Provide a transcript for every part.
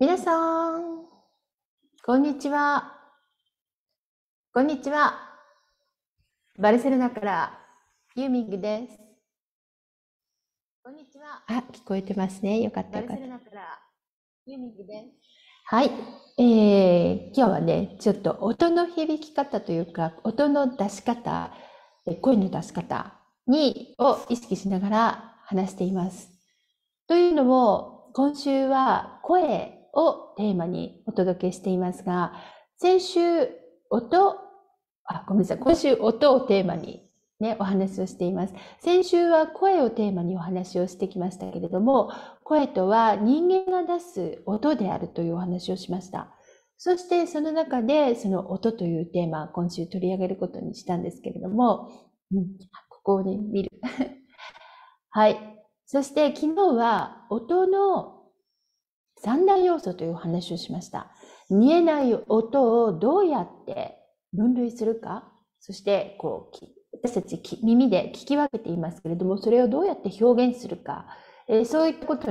皆さん、こんにちは。こんにちは。バルセロナからユーミングです。こんにちは。あ、聞こえてますね。よかったよかった。バルセロナからユーミングです。はい。えー、今日はね、ちょっと音の響き方というか、音の出し方、声の出し方に、を意識しながら話しています。というのも、今週は声をテーマにお届けしていますが、先週、音、あ、ごめんなさい、今週、音をテーマにね、お話をしています。先週は声をテーマにお話をしてきましたけれども、声とは人間が出す音であるというお話をしました。そしてその中でその音というテーマ、今週取り上げることにしたんですけれども、うん、ここを、見る。はい。そして昨日は音の三大要素という話をしました。見えない音をどうやって分類するか、そしてこう私たち耳で聞き分けていますけれども、それをどうやって表現するか、えー、そういったこと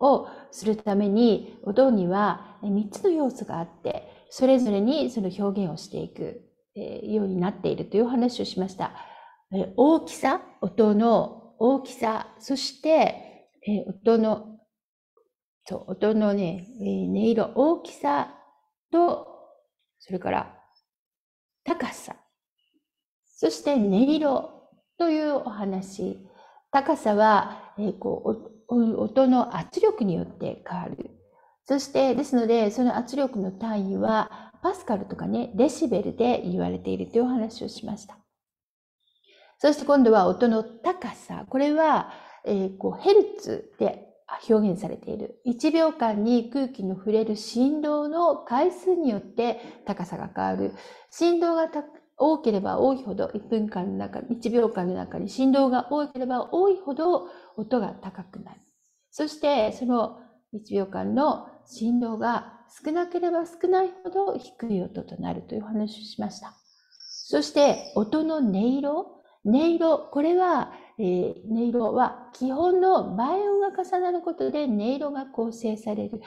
をするために、音には3つの要素があって、それぞれにその表現をしていく、えー、ようになっているという話をしました。えー、大きさ、音の大きさ、そして、え音のそう、音のね、えー、音色、大きさと、それから高さ、そして音色というお話。高さは、えー、こう音の圧力によって変わる。そして、ですので、その圧力の単位は、パスカルとかね、デシベルで言われているというお話をしました。そして今度は音の高さ。これは、えー、こうヘルツで表現されている。1秒間に空気の触れる振動の回数によって高さが変わる。振動が多ければ多いほど、1分間の中、1秒間の中に振動が多ければ多いほど音が高くなる。そして、その1秒間の振動が少なければ少ないほど低い音となるという話をしました。そして、音の音色。音色、これはえー、音色は基本の倍音が重なることで音色が構成される。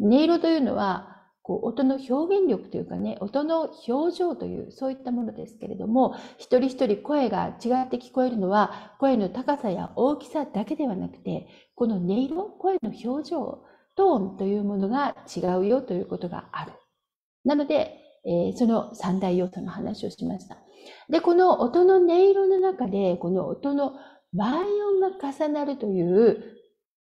音色というのは、こう音の表現力というかね、音の表情という、そういったものですけれども、一人一人声が違って聞こえるのは、声の高さや大きさだけではなくて、この音色、声の表情、トーンというものが違うよということがある。なので、えー、その三大要素の話をしました。で、この音の音色の中で、この音の倍音が重なるという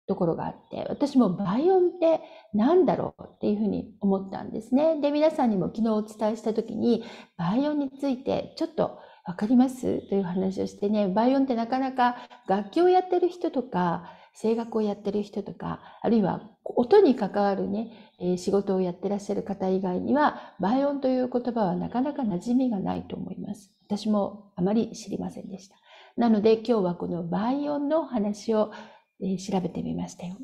ところがあって、私も倍音って何だろうっていうふうに思ったんですね。で、皆さんにも昨日お伝えした時に、倍音についてちょっとわかります？という話をしてね、倍音ってなかなか楽器をやってる人とか、声楽をやってる人とか、あるいは音に関わるね、え仕事をやってらっしゃる方以外には、倍音という言葉はなかなか馴染みがないと思います。私もあまり知りませんでした。なので今日はこの倍音の話を、え調べてみましたよ。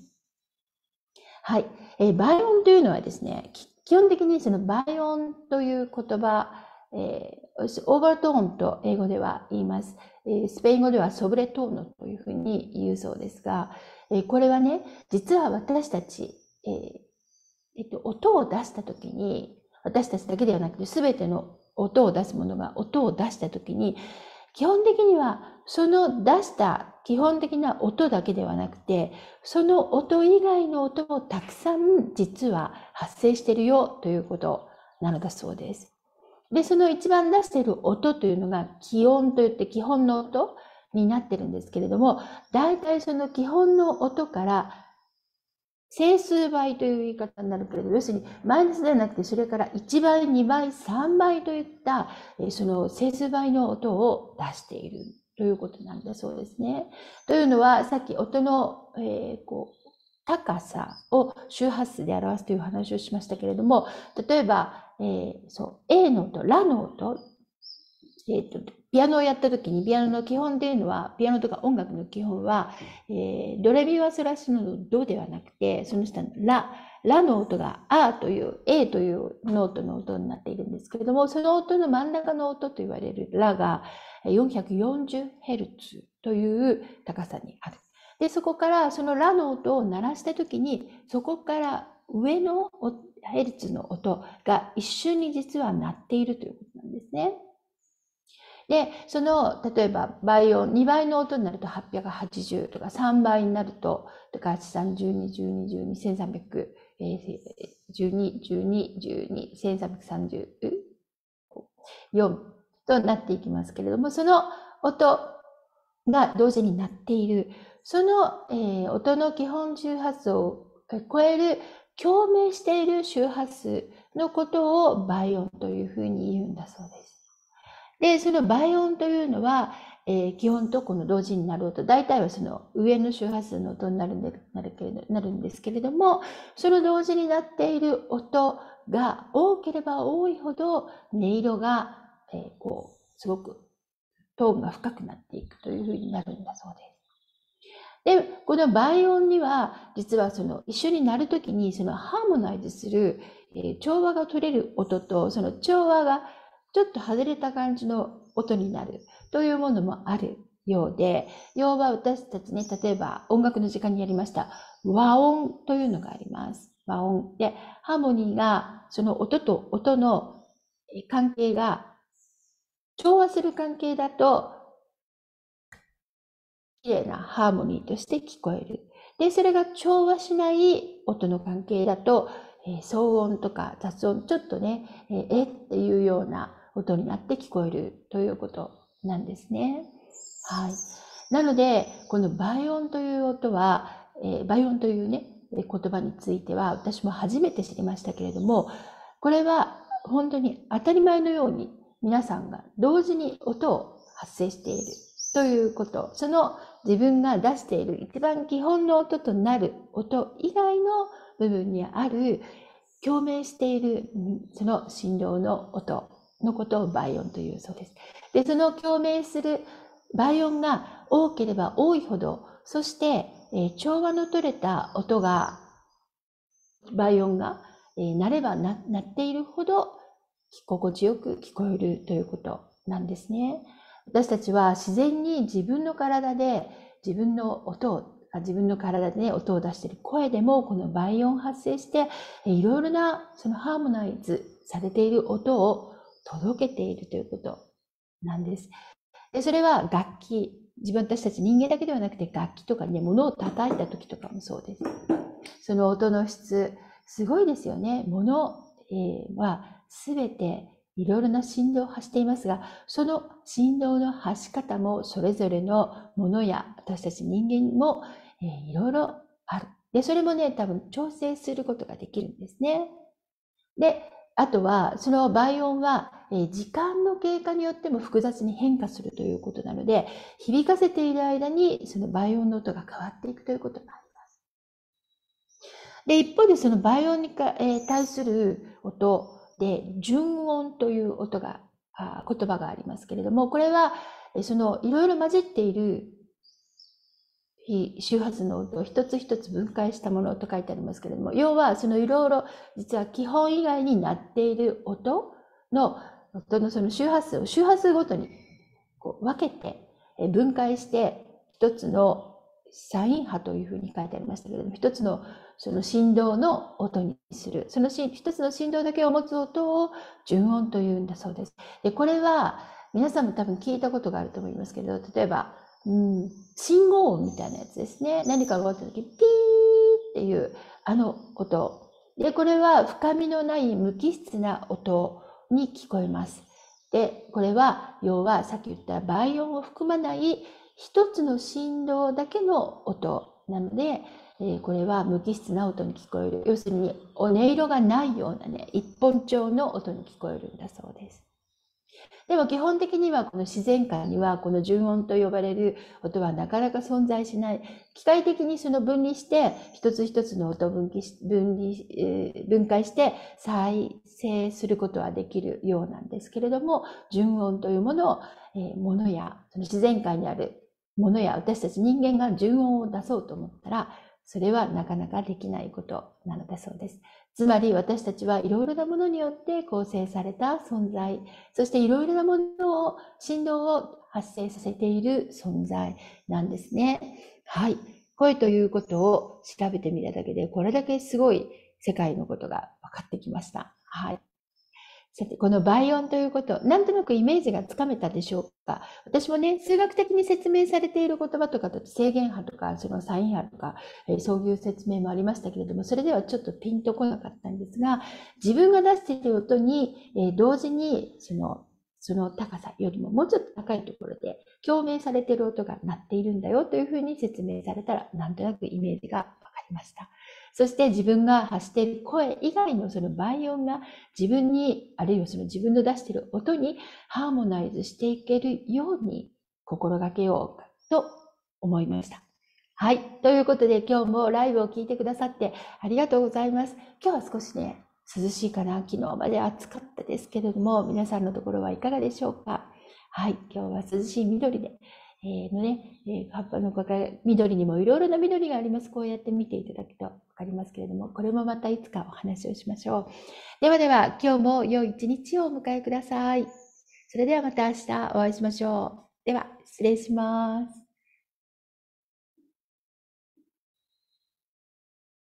はい、えー、倍音というのはですね、基本的にその倍音という言葉、えー、オーバートーンと英語では言います。え、スペイン語ではソブレトーノというふうに言うそうですが、え、これはね、実は私たち、ええっと、音を出したときに、私たちだけではなくて全ての音を出すものが音を出したときに、基本的にはその出した基本的な音だけではなくて、その音以外の音もたくさん実は発生してるよということなのだそうです。で、その一番出している音というのが気音といって基本の音になってるんですけれども、大体その基本の音から整数倍という言い方になるけれど、要するにマイナスではなくて、それから1倍、2倍、3倍といった、その整数倍の音を出しているということなんだそうですね。というのは、さっき音の、えー、こう高さを周波数で表すという話をしましたけれども、例えば、えー、そう、A の音、ラの音、えーと、ピアノをやった時にピアノの基本っていうのはピアノとか音楽の基本は、えー、ドレミファソラシのドではなくてその下のラの音が A という A というノートの音になっているんですけれどもその音の真ん中の音と言われるラが 440Hz という高さにある。でそこからそのラの音を鳴らした時にそこから上のヘルツの音が一瞬に実は鳴っているということなんですね。で、その、例えば倍音、2倍の音になると880とか、3倍になると、とか、83、12、12、12、1300、12、12、12、1334となっていきますけれども、その音が同時になっている、その、えー、音の基本周波数を超える共鳴している周波数のことを倍音というふうに言うんだそうです。で、その倍音というのは、えー、基本とこの同時になる音、大体はその上の周波数の音になるんでなるけれどなるんですけれども、その同時になっている音が多ければ多いほど音色が、えー、こう、すごくトーンが深くなっていくというふうになるんだそうです。で、この倍音には、実はその一緒になるときに、そのハーモナイズする、えー、調和が取れる音と、その調和がちょっと外れた感じの音になるというものもあるようで、要は私たちね、例えば音楽の時間にやりました和音というのがあります。和音。で、ハーモニーがその音と音の関係が調和する関係だと綺麗なハーモニーとして聞こえる。で、それが調和しない音の関係だと、え、騒音とか雑音、ちょっとね、え、えっていうような音になって聞こえるということなんですね。はい。なので、この倍音という音は、えー、倍音というね、言葉については私も初めて知りましたけれども、これは本当に当たり前のように皆さんが同時に音を発生しているということ、その自分が出している一番基本の音となる音以外の部分にある共鳴しているその振動の音のことを倍音というそうです。で、その共鳴する倍音が多ければ多いほど、そして、え、調和の取れた音が、倍音が、え、なればななっているほど、心地よく聞こえるということなんですね。私たちは自然に自分の体で自分の音を自分の体で、ね、音を出している声でもこの倍音発生していろいろなそのハーモナイズされている音を届けているということなんです。でそれは楽器、自分私たち人間だけではなくて楽器とかね、物を叩いた時とかもそうです。その音の質、すごいですよね。物、えー、はすべていろいろな振動を発していますが、その振動の発し方もそれぞれのものや私たち人間も、いろいろある。で、それもね、多分調整することができるんですね。で、あとは、その倍音は、え時間の経過によっても複雑に変化するということなので、響かせている間にその倍音の音が変わっていくということがあります。で、一方でその倍音にか、え対する音で、純音という音が、あ言葉がありますけれども、これは、そのいろいろ混じっている非周波数の音を一つ一つ分解したものと書いてありますけれども、要はそのいろいろ実は基本以外になっている音の音のその周波数を周波数ごとにこう分けて分解して一つのサイン波というふうに書いてありましたけれども、一つのその振動の音にする。その一つの振動だけを持つ音を純音というんだそうです。で、これは皆さんも多分聞いたことがあると思いますけれど、例えば、うん、信号音みたいなやつですね。何かが起こった時、ピーっていうあの音。で、これは深みのない無機質な音に聞こえます。で、これは、要はさっき言った倍音を含まない一つの振動だけの音なので、えー、これは無機質な音に聞こえる。要するに、音色がないようなね、一本調の音に聞こえるんだそうです。でも基本的にはこの自然界にはこの純音と呼ばれる音はなかなか存在しない。機械的にその分離して一つ一つの音を分岐分離、分解して再生することはできるようなんですけれども、純音というものを、えー、ものやその自然界にあるものや私たち人間が純音を出そうと思ったら、それはなかなかできないことなのだそうです。つまり私たちはいろいろなものによって構成された存在、そしていろいろなものを、振動を発生させている存在なんですね。はい。声ということを調べてみただけで、これだけすごい世界のことが分かってきました。はい。さて、この倍音ということ、なんとなくイメージがつかめたでしょうか？私もね、数学的に説明されている言葉とかと制限波とか、そのサイン波とか、えー、そういう説明もありましたけれども、それではちょっとピンとこなかったんですが、自分が出している音に、えー、同時に、その、その高さよりももうちょっと高いところで共鳴されている音が鳴っているんだよというふうに説明されたら、なんとなくイメージがわかりました。そして自分が発している声以外のその倍音が自分に、あるいはその自分の出している音にハーモナイズしていけるように心がけようと思いました。はい。ということで今日もライブを聞いてくださってありがとうございます。今日は少しね、涼しいかな。昨日まで暑かったですけれども、皆さんのところはいかがでしょうか。はい。今日は涼しい緑で、えー、のね、えー、葉っぱのかか緑にもいろいろな緑があります。こうやって見ていただくと分かりますけれども、これもまたいつかお話をしましょう。ではでは、今日も良い一日をお迎えください。それではまた明日お会いしましょう。では、失礼します。